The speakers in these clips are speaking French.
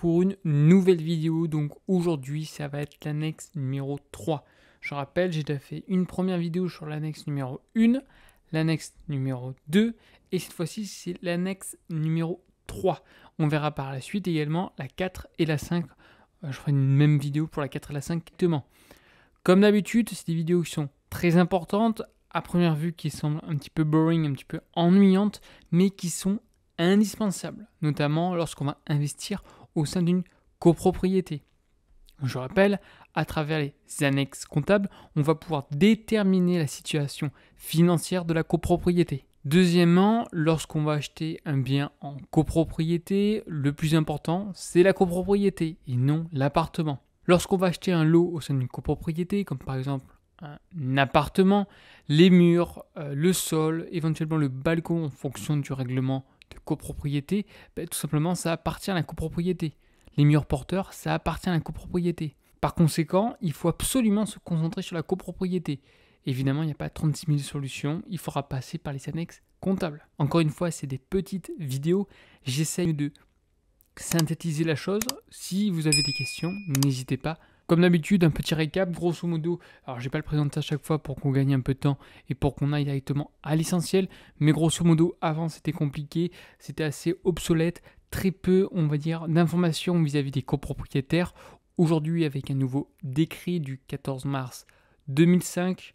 pour une nouvelle vidéo. Donc aujourd'hui, ça va être l'annexe numéro 3. Je rappelle, j'ai déjà fait une première vidéo sur l'annexe numéro 1, l'annexe numéro 2 et cette fois-ci, c'est l'annexe numéro 3. On verra par la suite également la 4 et la 5. Euh, je ferai une même vidéo pour la 4 et la 5 exactement. Comme d'habitude, c'est des vidéos qui sont très importantes, à première vue qui semblent un petit peu boring, un petit peu ennuyantes, mais qui sont indispensables, notamment lorsqu'on va investir au sein d'une copropriété. Je rappelle, à travers les annexes comptables, on va pouvoir déterminer la situation financière de la copropriété. Deuxièmement, lorsqu'on va acheter un bien en copropriété, le plus important, c'est la copropriété et non l'appartement. Lorsqu'on va acheter un lot au sein d'une copropriété, comme par exemple un appartement, les murs, euh, le sol, éventuellement le balcon en fonction du règlement copropriété, ben, tout simplement ça appartient à la copropriété. Les murs porteurs, ça appartient à la copropriété. Par conséquent, il faut absolument se concentrer sur la copropriété. Évidemment, il n'y a pas 36 000 solutions, il faudra passer par les annexes comptables. Encore une fois, c'est des petites vidéos. J'essaie de synthétiser la chose. Si vous avez des questions, n'hésitez pas. Comme d'habitude, un petit récap, grosso modo. Alors, je vais pas le présenter à chaque fois pour qu'on gagne un peu de temps et pour qu'on aille directement à l'essentiel. Mais grosso modo, avant, c'était compliqué, c'était assez obsolète, très peu, on va dire, d'informations vis-à-vis des copropriétaires. Aujourd'hui, avec un nouveau décret du 14 mars 2005,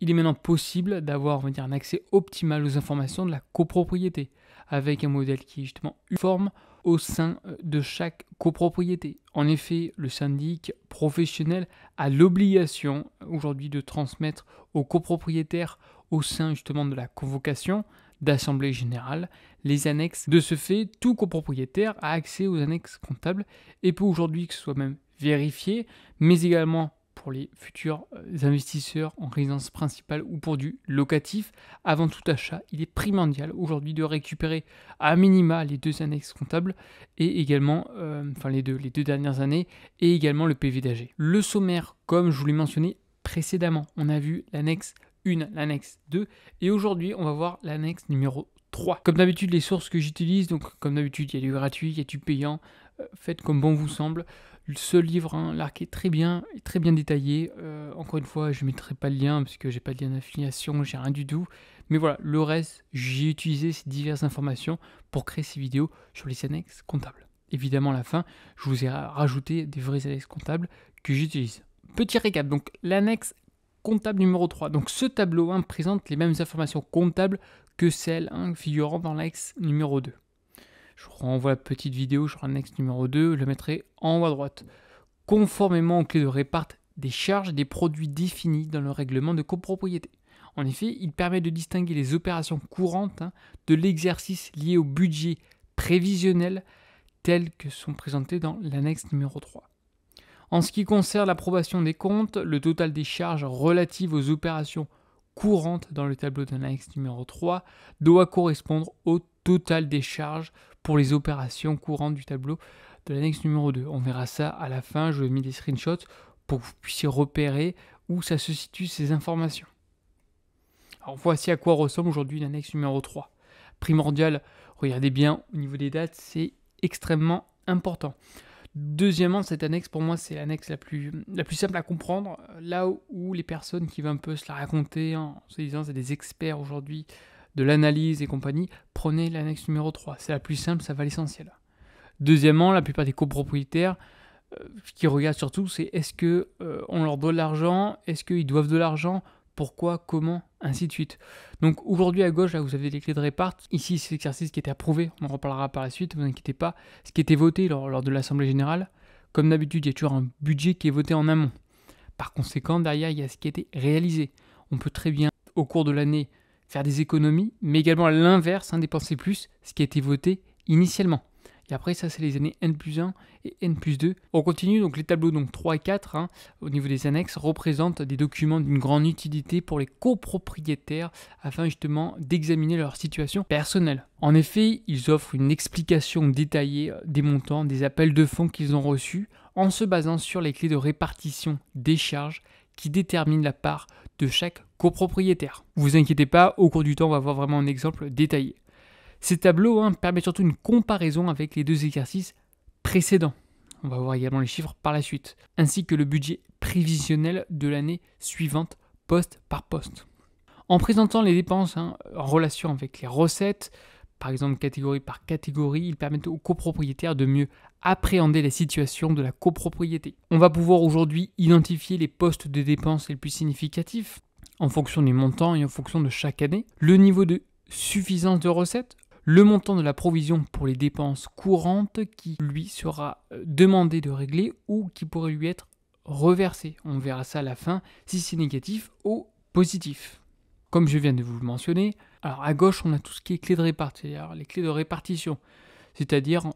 il est maintenant possible d'avoir un accès optimal aux informations de la copropriété, avec un modèle qui est justement uniforme au sein euh, de chaque copropriété. En effet, le syndic professionnel a l'obligation aujourd'hui de transmettre aux copropriétaires au sein justement de la convocation d'assemblée générale les annexes. De ce fait, tout copropriétaire a accès aux annexes comptables et peut aujourd'hui que ce soit même vérifié, mais également pour les futurs euh, investisseurs en résidence principale ou pour du locatif. Avant tout achat, il est primordial aujourd'hui de récupérer à minima les deux annexes comptables et également, euh, enfin les deux, les deux dernières années et également le PV d'AG. Le sommaire, comme je vous l'ai mentionné précédemment, on a vu l'annexe 1, l'annexe 2 et aujourd'hui on va voir l'annexe numéro 3. Comme d'habitude, les sources que j'utilise, donc comme d'habitude, il y a du gratuit, il y a du payant, euh, faites comme bon vous semble. Ce livre, hein, l'arc est très bien, très bien détaillé. Euh, encore une fois, je ne mettrai pas le lien parce que j'ai pas de lien d'affiliation, j'ai rien du tout. Mais voilà, le reste, j'ai utilisé ces diverses informations pour créer ces vidéos sur les annexes comptables. Évidemment, à la fin, je vous ai rajouté des vrais annexes comptables que j'utilise. Petit récap, donc l'annexe comptable numéro 3. Donc ce tableau 1 présente les mêmes informations comptables que celles hein, figurant dans l'annexe numéro 2. Je renvoie la petite vidéo sur l'annexe numéro 2, je le mettrai en haut à droite. Conformément aux clés de répart des charges des produits définis dans le règlement de copropriété. En effet, il permet de distinguer les opérations courantes hein, de l'exercice lié au budget prévisionnel tels que sont présentés dans l'annexe numéro 3. En ce qui concerne l'approbation des comptes, le total des charges relatives aux opérations courantes dans le tableau d'annexe numéro 3 doit correspondre au total des charges pour les opérations courantes du tableau de l'annexe numéro 2. On verra ça à la fin, je vais mis des screenshots pour que vous puissiez repérer où ça se situe ces informations. Alors voici à quoi ressemble aujourd'hui l'annexe numéro 3. Primordial, regardez bien au niveau des dates, c'est extrêmement important. Deuxièmement, cette annexe, pour moi, c'est l'annexe la plus, la plus simple à comprendre. Là où, les personnes qui veulent un peu se la raconter en se disant c'est des experts aujourd'hui de l'analyse et compagnie, prenez l'annexe numéro 3. C'est la plus simple, ça va l'essentiel. Deuxièmement, la plupart des copropriétaires, ce euh, qui regardent surtout, c'est est-ce que euh, on leur doit de l'argent, est-ce qu'ils doivent de l'argent, pourquoi, comment, ainsi de suite. Donc aujourd'hui à gauche, là, vous avez les clés de répart. Ici, c'est l'exercice qui était approuvé, on en reparlera par la suite, ne vous inquiétez pas. Ce qui était voté lors, lors de l'Assemblée Générale, comme d'habitude, il y a toujours un budget qui est voté en amont. Par conséquent, derrière, il y a ce qui a été réalisé. On peut très bien, au cours de l'année, faire des économies, mais également à l'inverse, hein, dépenser plus, ce qui a été voté initialement. Et après, ça, c'est les années N plus 1 et N plus 2. On continue, donc les tableaux donc 3 et 4, hein, au niveau des annexes, représentent des documents d'une grande utilité pour les copropriétaires afin justement d'examiner leur situation personnelle. En effet, ils offrent une explication détaillée des montants, des appels de fonds qu'ils ont reçus en se basant sur les clés de répartition des charges qui déterminent la part de chaque copropriétaire. Vous inquiétez pas, au cours du temps, on va voir vraiment un exemple détaillé. Ces tableaux hein, permettent surtout une comparaison avec les deux exercices précédents. On va voir également les chiffres par la suite, ainsi que le budget prévisionnel de l'année suivante, poste par poste. En présentant les dépenses hein, en relation avec les recettes, par exemple catégorie par catégorie, ils permettent aux copropriétaires de mieux appréhender la situation de la copropriété. On va pouvoir aujourd'hui identifier les postes de dépenses les plus significatifs en fonction des montants et en fonction de chaque année, le niveau de suffisance de recettes, le montant de la provision pour les dépenses courantes qui lui sera euh, demandé de régler ou qui pourrait lui être reversé. On verra ça à la fin si c'est négatif ou positif. Comme je viens de vous le mentionner, à gauche on a tout ce qui est clés de répartition, les clés de répartition, c'est-à-dire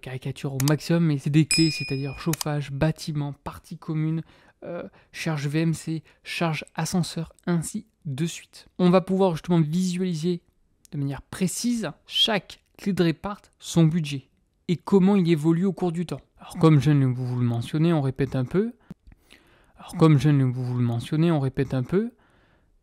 caricature au maximum, mais c'est des clés, c'est-à-dire chauffage, bâtiment, partie commune, euh, charge VMC, charge ascenseur, ainsi de suite. On va pouvoir justement visualiser de manière précise chaque clé de répart, son budget et comment il évolue au cours du temps. Alors comme je de vous le mentionner, on répète un peu. Alors comme je de vous le mentionner, on répète un peu.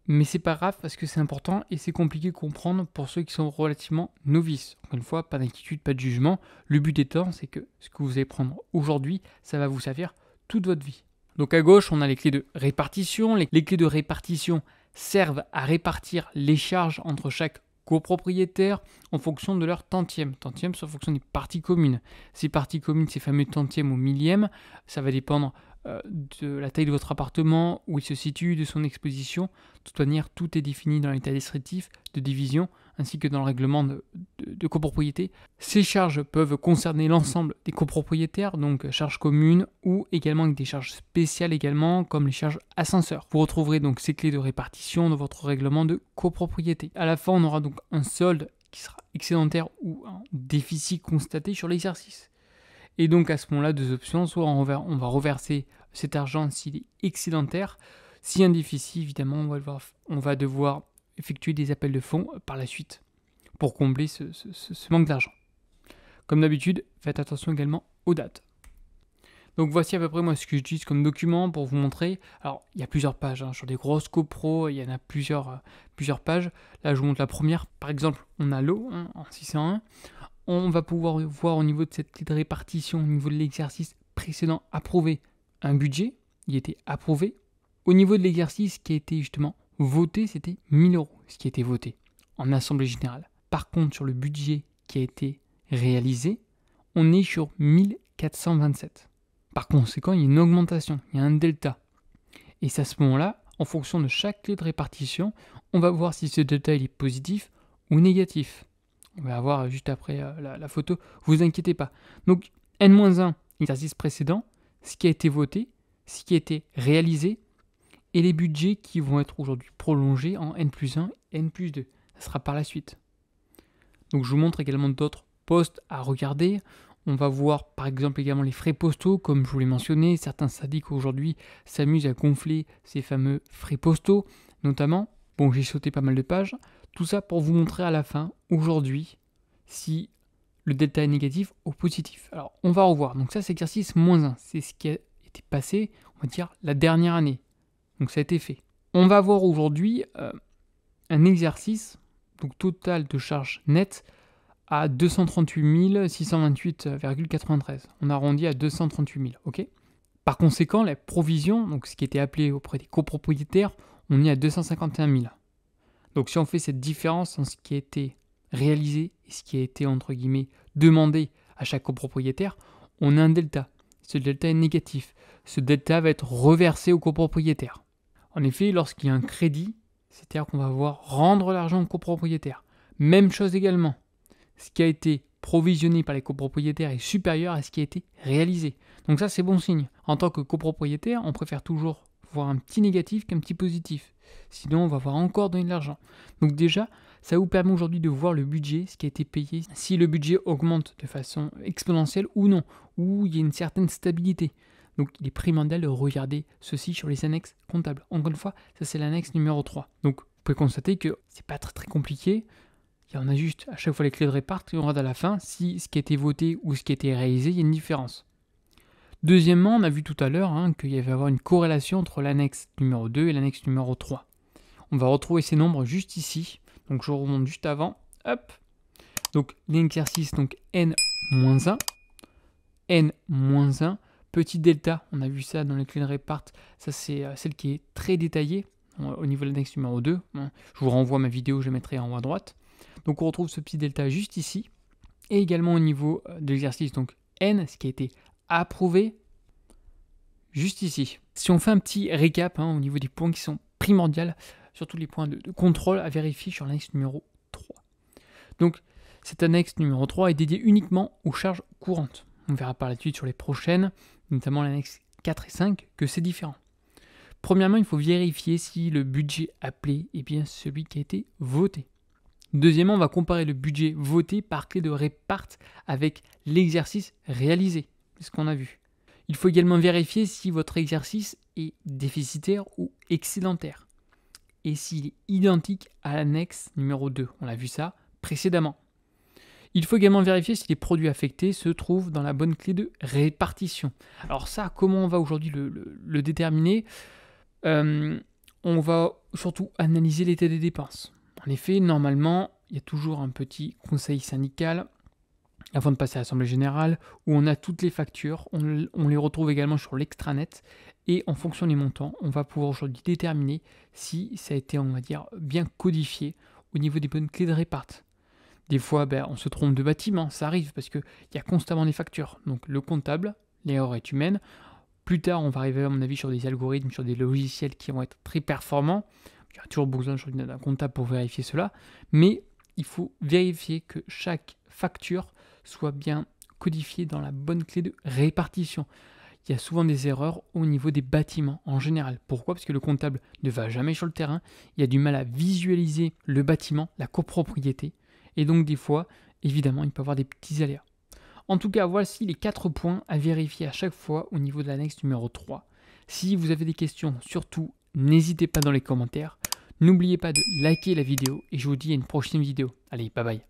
Mais c'est pas grave parce que c'est important et c'est compliqué de comprendre pour ceux qui sont relativement novices. Encore une fois, pas d'inquiétude, pas de jugement. Le but étant, c'est que ce que vous allez prendre aujourd'hui, ça va vous servir toute votre vie. Donc à gauche, on a les clés de répartition. Les, clés de répartition servent à répartir les charges entre chaque copropriétaire en fonction de leur tantième. Tantième, c'est en fonction des parties communes. Ces parties communes, ces fameux tantièmes au millième, ça va dépendre euh, de la taille de votre appartement, où il se situe, de son exposition. De toute manière, tout est défini dans l'état descriptif de division ainsi que dans le règlement de, copropriété. Ces charges peuvent concerner l'ensemble des copropriétaires, donc charges communes ou également des charges spéciales également, comme les charges ascenseurs. Vous retrouverez donc ces clés de répartition dans votre règlement de copropriété. À la fin, on aura donc un solde qui sera excédentaire ou un déficit constaté sur l'exercice. Et donc à ce moment-là, deux options, soit on va, reverser cet argent s'il est excédentaire, si un déficit, évidemment, on va devoir effectuer des appels de fonds par la suite pour combler ce, manque d'argent. Comme d'habitude, faites attention également aux dates. Donc voici à peu près ce que j'utilise comme document pour vous montrer. Alors il y a plusieurs pages, hein. sur des grosses copros, il y en a plusieurs, euh, plusieurs pages. Là je vous montre la première. Par exemple, on a l'eau hein, en 601 on va pouvoir voir au niveau de cette répartition, au niveau de l'exercice précédent approuvé, un budget, il était approuvé. Au niveau de l'exercice qui a été justement voté, c'était 1000 euros, ce qui a été voté en Assemblée Générale. Par contre, sur le budget qui a été réalisé, on est sur 1427. Par conséquent, il y a une augmentation, il y a un delta. Et c'est à ce moment-là, en fonction de chaque clé de répartition, on va voir si ce delta est positif ou négatif. On va avoir juste après euh, la, photo. Vous inquiétez pas. Donc, N-1, exercice précédent, ce qui a été voté, ce qui a été réalisé, et les budgets qui vont être aujourd'hui prolongés en N plus 1 et N plus 2. Ça sera par la suite. Donc, je vous montre également d'autres postes à regarder. On va voir par exemple également les frais postaux, comme je vous l'ai mentionné. Certains syndics aujourd'hui s'amusent à gonfler ces fameux frais postaux, notamment. Bon, j'ai sauté pas mal de pages. Tout ça pour vous montrer à la fin, aujourd'hui, si le delta est négatif ou positif. Alors, on va revoir. Donc ça, c'est exercice moins 1. C'est ce qui a été passé, on va dire, la dernière année. Donc ça a été fait. On va voir aujourd'hui euh, un exercice, donc total de charges nettes, à 238 628,93. On arrondit à 238 000, ok? Par conséquent, la provision, donc ce qui était appelé auprès des copropriétaires, on est à 251 000. Donc si on fait cette différence entre ce qui a été réalisé et ce qui a été entre guillemets demandé à chaque copropriétaire, on a un delta. Ce delta est négatif. Ce delta va être reversé au copropriétaire. En effet, lorsqu'il y a un crédit, c'est-à-dire qu'on va voir rendre l'argent au copropriétaire. Même chose également. Ce qui a été provisionné par les copropriétaires est supérieur à ce qui a été réalisé. Donc ça c'est bon signe. En tant que copropriétaire, on préfère toujours voir un petit négatif qu'un petit positif. Sinon, on va avoir encore donné de l'argent. Donc déjà, ça vous permet aujourd'hui de voir le budget, ce qui a été payé, si le budget augmente de façon exponentielle ou non, ou il y a une certaine stabilité. Donc il est primordial de regarder ceci sur les annexes comptables. Encore une fois, ça c'est l'annexe numéro 3. Donc vous pouvez constater que c'est pas très très compliqué. Il y en a juste à chaque fois les clés de répart et on regarde à la fin si ce qui a été voté ou ce qui a été réalisé, il y a une différence. Deuxièmement, on a vu tout à l'heure hein, qu'il y avait avoir une corrélation entre l'annexe numéro 2 et l'annexe numéro 3. On va retrouver ces nombres juste ici. Donc je remonte juste avant. Hop. Donc l'exercice donc n-1. N-1. Petit delta, on a vu ça dans les clés de répart, ça c'est euh, celle qui est très détaillée au niveau de l'annexe numéro 2. Hein. Je vous renvoie ma vidéo, je mettrai en haut à droite. Donc on retrouve ce petit delta juste ici. Et également au niveau euh, de l'exercice, donc N, ce qui a été approuvé juste ici. Si on fait un petit récap hein, au niveau des points qui sont primordiaux, surtout les points de, de contrôle à vérifier sur l'annexe numéro 3. Donc cette annexe numéro 3 est dédiée uniquement aux charges courantes. On verra par la suite sur les prochaines, notamment l'annexe 4 et 5, que c'est différent. Premièrement, il faut vérifier si le budget appelé est bien celui qui a été voté. Deuxièmement, on va comparer le budget voté par clé de répart avec l'exercice réalisé. Ce qu'on a vu. Il faut également vérifier si votre exercice est déficitaire ou excédentaire. Et s'il est identique à l'annexe numéro 2. On a vu ça précédemment. Il faut également vérifier si les produits affectés se trouvent dans la bonne clé de répartition. Alors ça, comment on va aujourd'hui le, déterminer? Euh, On va surtout analyser l'état des dépenses. En effet, normalement, il y a toujours un petit conseil syndical avant de passer à l'Assemblée Générale où on a toutes les factures, on, les retrouve également sur l'extranet et en fonction des montants, on va pouvoir aujourd'hui déterminer si ça a été, on va dire, bien codifié au niveau des bonnes clés de répart. Des fois, ben, on se trompe de bâtiment, ça arrive parce qu'il y a constamment des factures. Donc le comptable, l'erreur est humaine. Plus tard, on va arriver, à mon avis, sur des algorithmes, sur des logiciels qui vont être très performants. Il y a toujours besoin d'un comptable pour vérifier cela. Mais il faut vérifier que chaque facture soit bien codifiée dans la bonne clé de répartition. Il y a souvent des erreurs au niveau des bâtiments en général. Pourquoi? Parce que le comptable ne va jamais sur le terrain. Il a du mal à visualiser le bâtiment, la copropriété. Et donc des fois, évidemment, il peut y avoir des petits aléas. En tout cas, voici les 4 points à vérifier à chaque fois au niveau de l'annexe numéro 3. Si vous avez des questions, surtout, n'hésitez pas dans les commentaires. N'oubliez pas de liker la vidéo et je vous dis à une prochaine vidéo. Allez, bye bye.